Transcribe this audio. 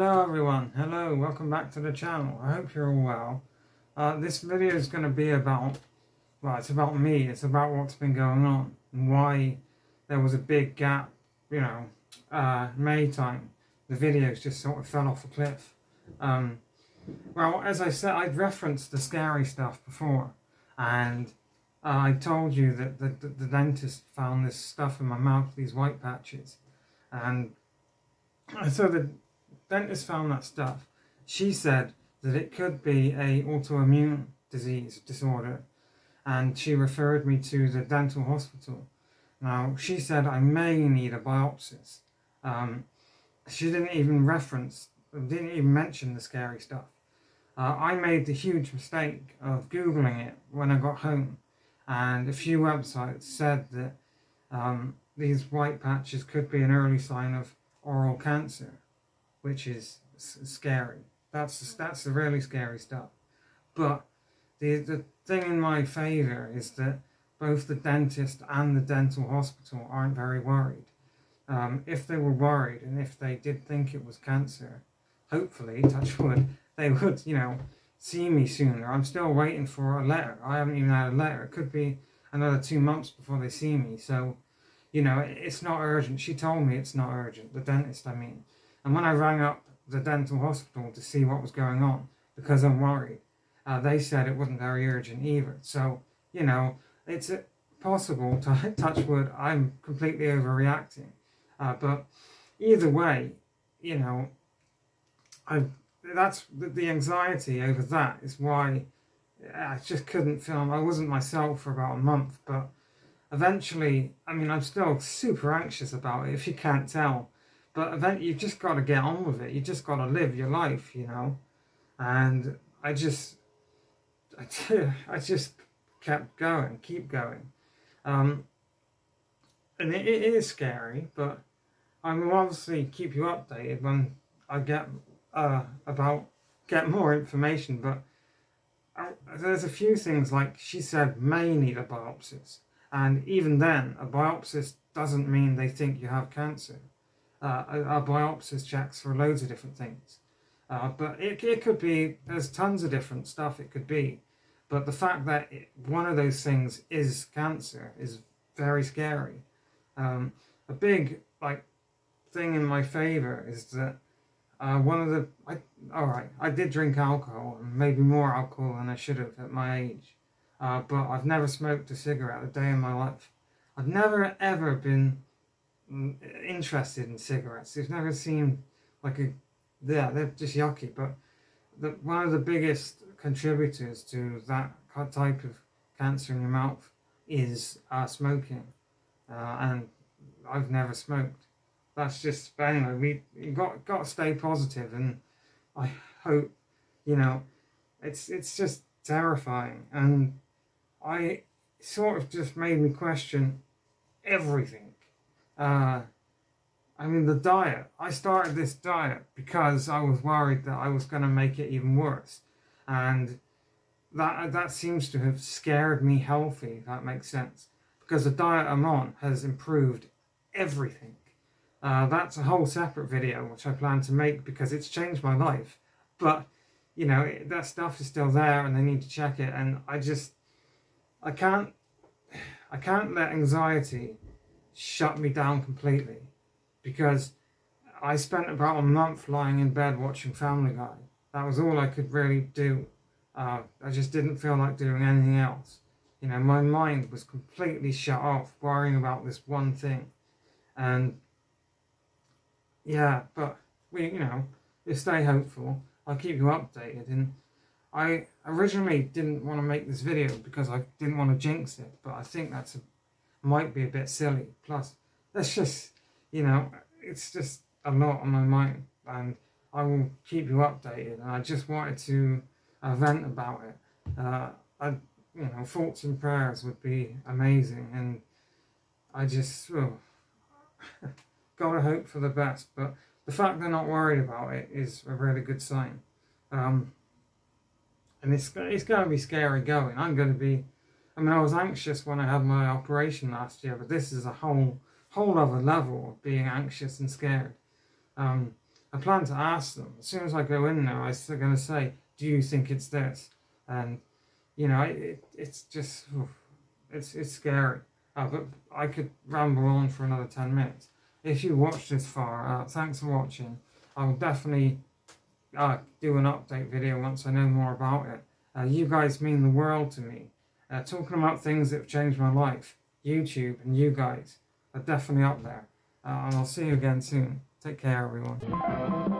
Hello everyone, hello, welcome back to the channel. I hope you're all well. Uh, this video is going to be about, well it's about me, it's about what's been going on and why there was a big gap, you know, uh, May time. The videos just sort of fell off a cliff. Um, well, as I said, I'd referenced the scary stuff before and uh, I told you that the, the, the dentist found this stuff in my mouth, these white patches. And so the dentist found that stuff. She said that it could be a autoimmune disease disorder and she referred me to the dental hospital. Now, she said I may need a biopsy. Um, she didn't even reference, didn't even mention the scary stuff. Uh, I made the huge mistake of Googling it when I got home and a few websites said that um, these white patches could be an early sign of oral cancer, which is scary. That's that's the really scary stuff. But the the thing in my favour is that both the dentist and the dental hospital aren't very worried. Um, if they were worried and if they did think it was cancer, hopefully, touch wood, they would, you know, see me sooner. I'm still waiting for a letter. I haven't even had a letter. It could be another two months before they see me. So you know, it's not urgent. She told me it's not urgent, the dentist, I mean. And when I rang up the dental hospital to see what was going on, because I'm worried, uh, they said it wasn't very urgent either. So, you know, it's possible to touch wood, I'm completely overreacting. Uh, but either way, you know, I that's the anxiety over that is why I just couldn't film. I wasn't myself for about a month, but eventually, I mean, I'm still super anxious about it if you can't tell. But eventually, you've just got to get on with it. You just got to live your life, you know. And I just, I, I just kept going, keep going. Um, and it, it is scary, but I will obviously keep you updated when I get uh, about get more information. But I, there's a few things like she said may need a biopsy. And even then, a biopsy doesn't mean they think you have cancer. Uh, a biopsy checks for loads of different things. Uh, but it, it could be, there's tons of different stuff it could be. But the fact that it, one of those things is cancer is very scary. Um, a big like thing in my favor is that uh, one of the I, all right I did drink alcohol maybe more alcohol than I should have at my age uh, but I've never smoked a cigarette a day in my life. I've never ever been interested in cigarettes. They've never seemed like a, yeah, they're just yucky. But the, one of the biggest contributors to that type of cancer in your mouth is uh, smoking. Uh, and I've never smoked. That's just, but anyway, we got got to stay positive, and I hope, you know, it's it's just terrifying, and I sort of just made me question everything. Uh, I mean, the diet. I started this diet because I was worried that I was going to make it even worse. And that, that seems to have scared me healthy, that makes sense. Because the diet I'm on has improved everything. Uh, that's a whole separate video which I plan to make because it's changed my life. But, you know, that stuff is still there and they need to check it. And I just, I can't I can't let anxiety shut me down completely because I spent about a month lying in bed watching Family Guy. That was all I could really do. Uh, I just didn't feel like doing anything else. You know, my mind was completely shut off, worrying about this one thing. And yeah, but we, you know, we stay hopeful. I'll keep you updated. And I originally didn't want to make this video because I didn't want to jinx it, but I think that's a, might be a bit silly. Plus, that's just, you know, it's just a lot on my mind, and I will keep you updated. And I just wanted to uh, vent about it. Uh, I, you know, thoughts and prayers would be amazing, and I just, oh, gotta hope for the best. But the fact they're not worried about it is a really good sign. Um, and it's it's going to be scary going. I'm going to be. I mean, I was anxious when I had my operation last year, but this is a whole whole other level of being anxious and scared. Um, I plan to ask them as soon as I go in there. I'm going to say, "Do you think it's this?" And you know, it, it's just it's it's scary. Uh, but I could ramble on for another ten minutes. If you watched this far, uh, thanks for watching. I will definitely uh, do an update video once I know more about it. Uh, you guys mean the world to me. Uh, talking about things that have changed my life, YouTube and you guys are definitely up there. Uh, and I'll see you again soon. Take care, everyone.